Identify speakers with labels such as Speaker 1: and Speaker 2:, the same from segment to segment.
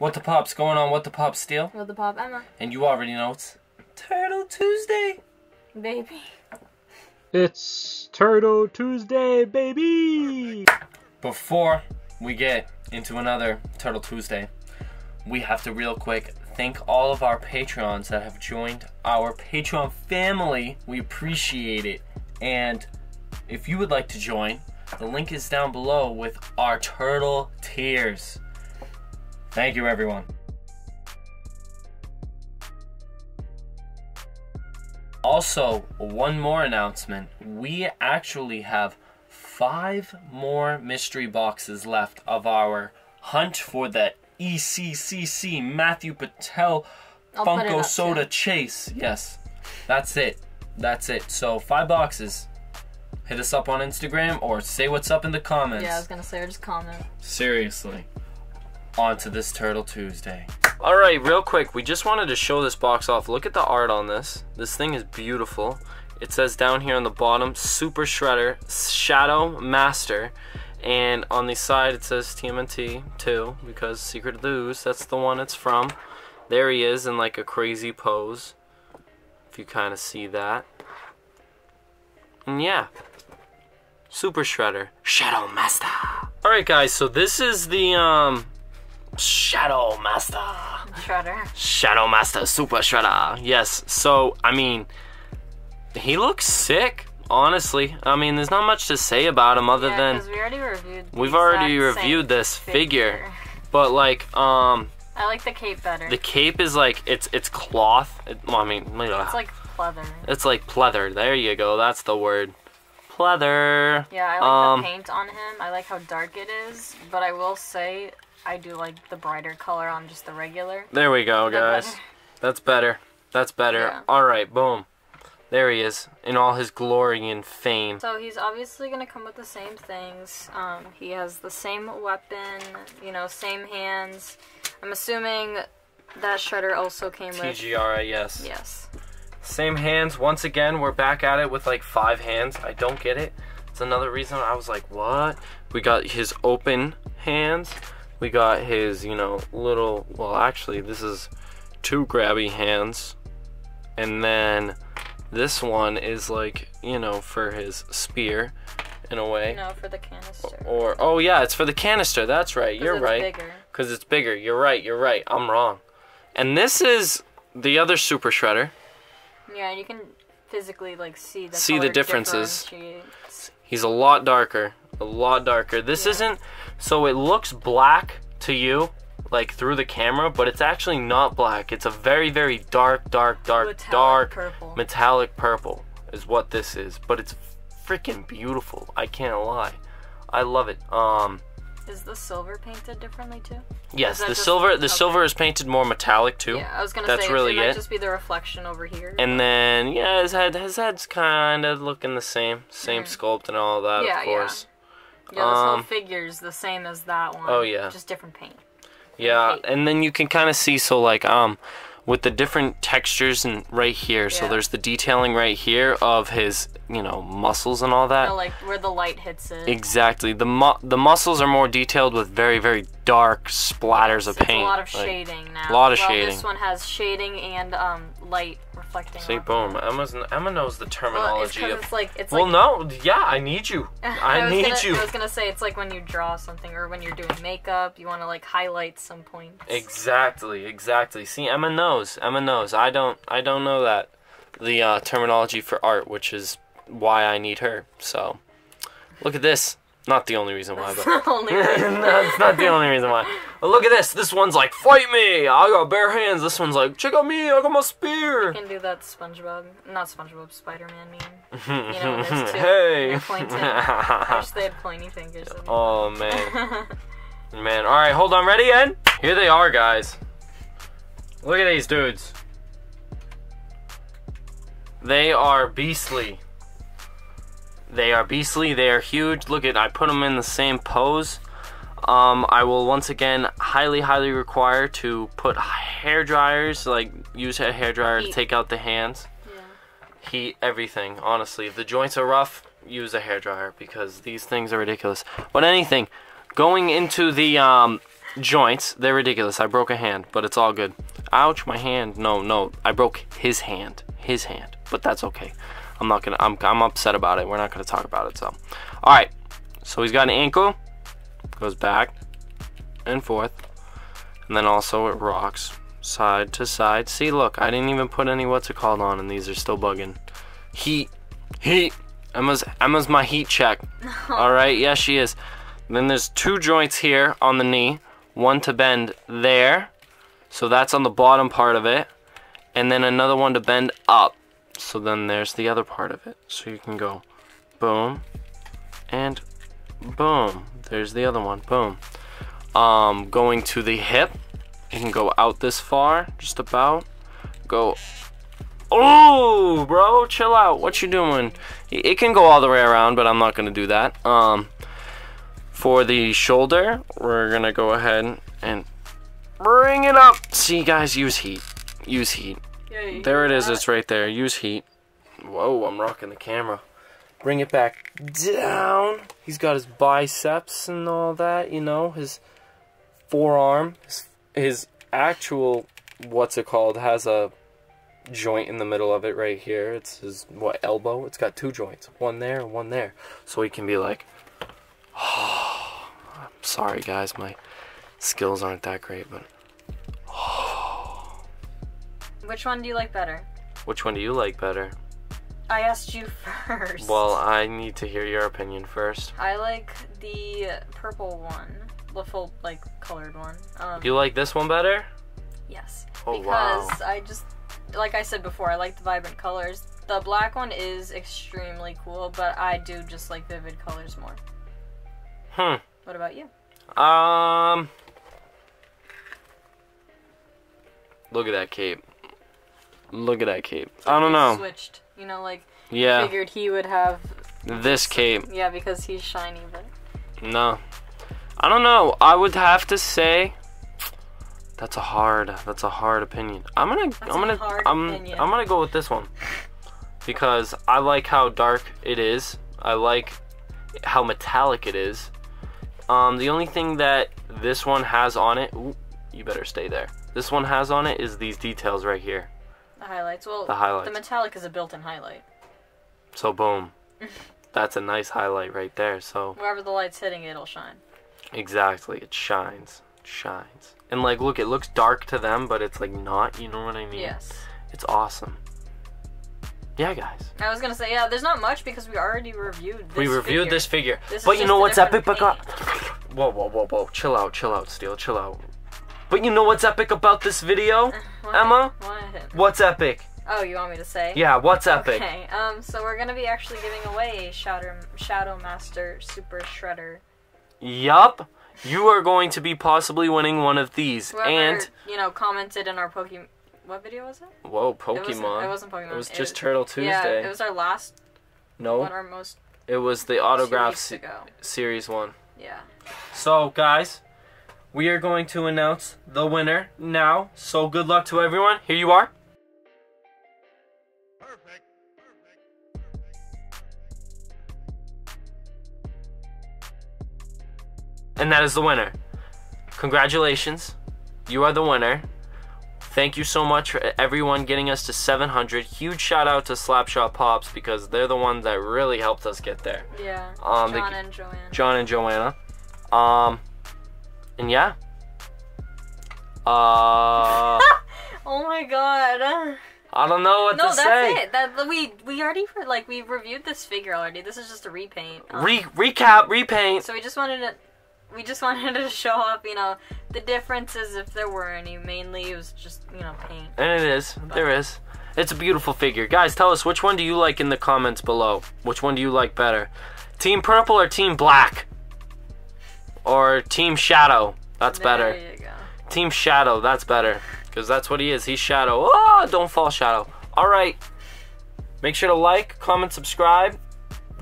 Speaker 1: What the pop's going on? What the pop Steele?
Speaker 2: With the pop Emma.
Speaker 1: And you already know it's Turtle Tuesday.
Speaker 2: Baby.
Speaker 3: It's Turtle Tuesday, baby!
Speaker 1: Before we get into another Turtle Tuesday, we have to real quick thank all of our Patreons that have joined our Patreon family. We appreciate it. And if you would like to join, the link is down below with our turtle tiers. Thank you, everyone. Also, one more announcement. We actually have five more mystery boxes left of our hunt for the ECCC Matthew Patel
Speaker 2: I'll
Speaker 1: Funko Soda
Speaker 2: too.
Speaker 1: Chase. Yes, that's it. That's it. So, five boxes. Hit us up on Instagram or say what's up in the comments.
Speaker 2: Yeah, I was gonna say, or just comment.
Speaker 1: Seriously. On to this Turtle Tuesday. Alright, real quick, we just wanted to show this box off. Look at the art on this. This thing is beautiful. It says down here on the bottom, Super Shredder Shadow Master. And on the side it says TMNT 2 because Secret of the that's the one it's from. There he is in like a crazy pose. If you kind of see that. And yeah, Super Shredder, Shadow Master. All right, guys. So this is the um, Shadow Master,
Speaker 2: Shredder.
Speaker 1: Shadow Master Super Shredder. Yes. So I mean, he looks sick. Honestly, I mean, there's not much to say about him other
Speaker 2: yeah,
Speaker 1: than
Speaker 2: we already reviewed.
Speaker 1: we've already reviewed this figure. But like, um,
Speaker 2: I like the cape better.
Speaker 1: the cape is like it's it's cloth. It, well, I mean,
Speaker 2: it's like pleather.
Speaker 1: it's like pleather. There you go. That's the word. Pleather.
Speaker 2: Yeah, I like
Speaker 1: Um,
Speaker 2: the paint on him. I like how dark it is, but I will say I do like the brighter color on just the regular.
Speaker 1: There we go, guys.
Speaker 2: better.
Speaker 1: That's better. That's better.
Speaker 2: Yeah.
Speaker 1: All right, boom. There he is in all his glory and fame.
Speaker 2: So he's obviously gonna come with the same things. Um, he has the same weapon, you know, same hands. I'm assuming that shredder also came with.
Speaker 1: TGRA, yes.
Speaker 2: Yes.
Speaker 1: Same hands. Once again, we're back at it with like five hands. I don't get it. It's another reason I was like, what? We got his open hands. We got his, you know, little. Well, actually, this is two grabby hands. And then this one is like, you know, for his spear in a way.
Speaker 2: No, for the canister.
Speaker 1: Or, oh yeah, it's for the canister. That's right. You're
Speaker 2: it's
Speaker 1: right.
Speaker 2: Bigger.
Speaker 1: Because it's bigger. You're right. You're right. I'm wrong. And this is the other Super Shredder.
Speaker 2: Yeah, you can physically like see the
Speaker 1: See the differences. He's a lot darker. A lot darker. This
Speaker 2: Yeah.
Speaker 1: isn't. So it looks black to you, like through the camera, but it's actually not black. It's a very, very dark, dark, dark,
Speaker 2: Metallic
Speaker 1: dark,
Speaker 2: purple.
Speaker 1: metallic purple is what this is. But it's freaking beautiful. I can't lie. I love it. Um.
Speaker 2: Is the silver painted differently too?
Speaker 1: Yes, the
Speaker 2: just-
Speaker 1: silver. The
Speaker 2: okay.
Speaker 1: silver is painted more metallic too.
Speaker 2: Yeah, I was gonna
Speaker 1: That's
Speaker 2: say
Speaker 1: really
Speaker 2: it might
Speaker 1: it.
Speaker 2: just be the reflection over here.
Speaker 1: And then yeah, his head his head's kind of looking the same, same sculpt and all that,
Speaker 2: Mm. Yeah,
Speaker 1: of course.
Speaker 2: yeah, this whole
Speaker 1: um,
Speaker 2: figure's the same as that one.
Speaker 1: Oh, yeah.
Speaker 2: just different paint.
Speaker 1: Yeah,
Speaker 2: Hey.
Speaker 1: and then you can kind of see so like um with the different textures and right here.
Speaker 2: Yeah.
Speaker 1: So there's the detailing right here of his, you know, muscles and all that.
Speaker 2: No, like where the light hits it.
Speaker 1: Exactly. The mu- the muscles are more detailed with very very dark splatters of
Speaker 2: It's
Speaker 1: paint.
Speaker 2: a lot of
Speaker 1: like-
Speaker 2: shading now.
Speaker 1: lot of
Speaker 2: well,
Speaker 1: shading.
Speaker 2: This one has shading and um light reflecting.
Speaker 1: See, boom. Emma's, Emma knows the
Speaker 2: Well, it's
Speaker 1: of.
Speaker 2: it's like it's
Speaker 1: well,
Speaker 2: like.
Speaker 1: no, yeah, I need you. I,
Speaker 2: was
Speaker 1: need
Speaker 2: gonna,
Speaker 1: you.
Speaker 2: I was gonna say it's like when you draw something or when you're doing makeup, you want to like highlight some points.
Speaker 1: Exactly, exactly. See, Emma knows. Emma knows. I don't. I don't know that the uh, terminology for art, which is why I need her. So, look at this. Not the only reason why, but
Speaker 2: Only
Speaker 1: no, it's not the only reason why. But look at this. This one's like, fight me. I got bare hands. This one's like, check out me. I got my spear.
Speaker 2: can do that SpongeBob, not SpongeBob, Spider-Man meme. You know, there's two.
Speaker 1: hey.
Speaker 2: Pointing. I wish they had pointy fingers.
Speaker 1: Oh man, man. All right, hold on. Ready, Ed? Here they are, guys. Look at these dudes. They are beastly. They are beastly. They are huge. Look at I put them in the same pose. Um, I will once again highly, highly require to put hair dryers, like use a hair dryer to take out the hands,
Speaker 2: Yeah.
Speaker 1: heat everything. Honestly, if the joints are rough, use a hair dryer because these things are ridiculous. But anything, going into the um, joints. They're ridiculous. I broke a hand, but it's all good. Ouch, my hand. No, no. I broke his hand. His hand. But that's okay. I'm not gonna I'm I'm upset about it. We're not gonna talk about it, so. Alright. So he's got an ankle. Goes back and forth. And then also it rocks side to side. See, look, I didn't even put any what's it called on, and these are still bugging. Heat, heat. Emma's Emma's my heat check. All right, yeah, she is. Then there's two joints here on the knee, one to bend there, so that's on the bottom part of it, and then another one to bend up. So then there's the other part of it. So you can go boom and boom. There's the other one. Boom. Um, going to the hip, you can go out this far, just about. Go. Oh, bro, chill out. What you doing? It can go all the way around, but I'm not gonna do that. Um, for the shoulder, we're gonna go ahead and bring it up. See, guys, use heat. Use heat.
Speaker 2: Yeah,
Speaker 1: There it is. It's right there. Use heat. Whoa, I'm rocking the camera. Bring it back down. He's got his biceps and all that, you know, his forearm, his, his actual, what's it called, has a joint in the middle of it right here. It's his, what, elbow? It's got two joints. One there and one there. So he can be like, oh, I'm sorry, guys. My skills aren't that great, but
Speaker 2: Which one do you like better?
Speaker 1: which one do you like better?
Speaker 2: I asked you first.
Speaker 1: Well, I need to hear your opinion first.
Speaker 2: I like the purple one, the full like colored one. Um,
Speaker 1: You like this one better?
Speaker 2: yes,
Speaker 1: Oh,
Speaker 2: because
Speaker 1: wow.
Speaker 2: I just, like I said before, I like the vibrant colors. The black one is extremely cool, but I do just like vivid colors more.
Speaker 1: Hmm.
Speaker 2: What about you?
Speaker 1: Um. Look at that cape. Look at that cape. I don't know.
Speaker 2: Switched. You know, like
Speaker 1: Yeah,
Speaker 2: figured he would have.
Speaker 1: this cape.
Speaker 2: Yeah, because he's shiny, but
Speaker 1: No. I don't know. I would have to say that's a hard that's a hard opinion. I'm going to
Speaker 2: That's
Speaker 1: I'm
Speaker 2: hard
Speaker 1: I'm
Speaker 2: opinion.
Speaker 1: I'm going to go with this one. Because I like how dark it is. I like how metallic it is. Um the only thing that this one has on it, ooh, you better stay there. This one has on it is these details right here.
Speaker 2: The highlights. Well,
Speaker 1: The highlights.
Speaker 2: the metallic is a built-in highlight.
Speaker 1: So boom. That's a nice highlight right there. So
Speaker 2: Wherever the light's hitting, it'll shine.
Speaker 1: Exactly. It shines. It shines. And like look, it looks dark to them, but it's like not, you know what I mean?
Speaker 2: Yes.
Speaker 1: It's awesome. Yeah, guys.
Speaker 2: I was gonna say, yeah, there's not much because we already reviewed this
Speaker 1: we reviewed
Speaker 2: figure.
Speaker 1: this figure.
Speaker 2: This
Speaker 1: but you know what's epic about Whoa, whoa, whoa, whoa. Chill out, chill out, Steele, chill out. But you know what's epic about this video?
Speaker 2: What?
Speaker 1: Emma?
Speaker 2: What?
Speaker 1: What's epic?
Speaker 2: Oh, you want me to say?
Speaker 1: Yeah, what's epic?
Speaker 2: Okay, um, so we're gonna be actually giving away Shadow Shadow Master Super Shredder.
Speaker 1: Yup. You are going to be possibly winning one of these.
Speaker 2: Whoever
Speaker 1: and
Speaker 2: you know commented in our Pokemon. What video was it?
Speaker 1: whoa,
Speaker 2: It wasn't,
Speaker 1: Pokemon.
Speaker 2: it wasn't Pokemon.
Speaker 1: It was just
Speaker 2: was-
Speaker 1: Turtle Tuesday.
Speaker 2: Yeah, it was our last
Speaker 1: no,
Speaker 2: one, our most
Speaker 1: it was the autograph se- series one.
Speaker 2: Yeah.
Speaker 1: So, guys, we are going to announce the winner now. So, good luck to everyone. Here you are. And that is the winner. Congratulations. You are the winner. Thank you so much for everyone getting us to 700. Huge shout out to Slapshot Pops because they're the ones that really helped us get there.
Speaker 2: Yeah.
Speaker 1: Um,
Speaker 2: John and Joanne.
Speaker 1: John and Joanna. Um, and yeah. Uh,
Speaker 2: oh my god.
Speaker 1: I don't know what
Speaker 2: No,
Speaker 1: to
Speaker 2: that's it. That we we already like we reviewed this figure already. This is just a repaint. Um,
Speaker 1: Re- recap, repaint.
Speaker 2: so we just wanted to we just wanted to show up, you know, the differences if there were any. Mainly it was just, you know, paint.
Speaker 1: And it is. There is. It's a beautiful figure. Guys, tell us which one do you like in the comments below? Which one do you like better? Team Purple or Team Black? Or Team Shadow? That's better.
Speaker 2: There you go.
Speaker 1: Team Shadow, that's better. Because that's what he is. He's Shadow. Oh, don't fall Shadow. Alright. Make sure to like, comment, subscribe.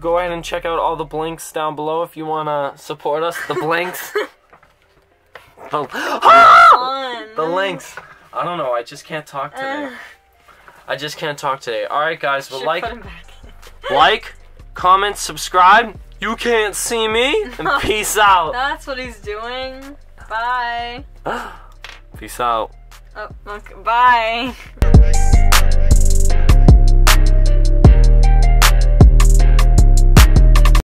Speaker 1: Go ahead and check out all the blinks down below if you want to support us. The blinks. the, Ah! The links. I don't know. I just can't talk today.
Speaker 2: Uh,
Speaker 1: I just can't talk today. Alright, guys. Well,
Speaker 2: should
Speaker 1: like,
Speaker 2: put him back in.
Speaker 1: like, comment, subscribe. You can't see me? And peace out.
Speaker 2: That's what he's doing. Bye.
Speaker 1: peace out.
Speaker 2: Oh, okay. Bye.